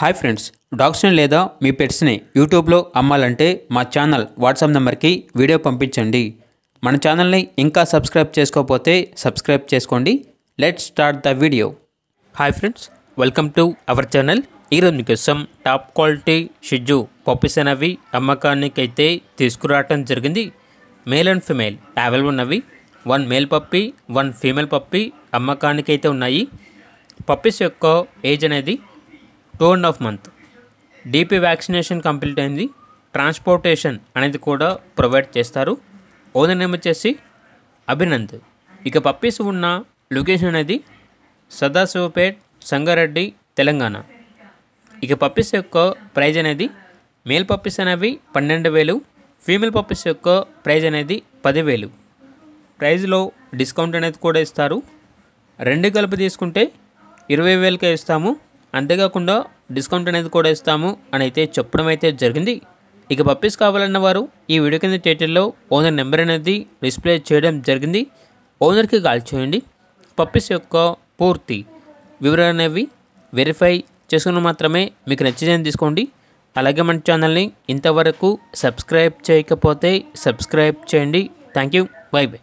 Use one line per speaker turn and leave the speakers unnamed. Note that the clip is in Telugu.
హాయ్ ఫ్రెండ్స్ డాగ్స్ని లేదా మీ పెట్స్ని యూట్యూబ్లో అమ్మాలంటే మా ఛానల్ వాట్సాప్ నెంబర్కి వీడియో పంపించండి. మన ఛానల్ని ఇంకా సబ్స్క్రైబ్ చేసుకోకపోతే సబ్స్క్రైబ్ చేసుకోండి. Let start the video. Hi friends welcome to our channel. ఈరోజు మీకోసం టాప్ క్వాలిటీ షిజు పప్పీస్ అనేవి అమ్మకానికైతే తీసుకురావటం జరిగింది. మేల్ అండ్ ఫిమేల్ అవైలబుల్ ఉన్నవి. One male puppy one female puppy అమ్మకానికైతే ఉన్నాయి. పప్పీస్ యొక్క ఏజ్ అనేది two and half month. DP vaccination complete అయింది. ట్రాన్స్పోర్టేషన్ అనేది కూడా ప్రొవైడ్ చేస్తారు. ఓనర్ నేమ్ వచ్చేసి అభినంద్. ఇక పప్పీస్ ఉన్న లొకేషన్ అనేది సదాశివపేట్ సంగారెడ్డి తెలంగాణ. ఇక పప్పీస్ యొక్క ప్రైజ్ అనేది మేల్ పప్పీస్ అనేవి పన్నెండు వేలు ఫీమేల్ పప్పీస్ యొక్క ప్రైజ్ అనేది పదివేలు ప్రైజ్లో డిస్కౌంట్ అనేది కూడా ఇస్తారు. రెండు కలిపి తీసుకుంటే ఇరవై వేలకే ఇస్తాము. అంతేకాకుండా డిస్కౌంట్ అనేది కూడా ఇస్తాము అని అయితే చెప్పడం అయితే జరిగింది. ఇక పప్పీస్ కావాలన్న వారు ఈ వీడియో కింద టైటిల్లో ఓనర్ నెంబర్ అనేది డిస్ప్లే చేయడం జరిగింది. ఓనర్కి కాల్ చేయండి. పప్పీస్ యొక్క పూర్తి వివరాలు అనేవి వెరిఫై చేసుకుని మాత్రమే మీకు నచ్చిందని తీసుకోండి. అలాగే మన ఛానల్ని ఇంతవరకు సబ్స్క్రైబ్ చేయకపోతే సబ్స్క్రైబ్ చేయండి. Thank you bye bye.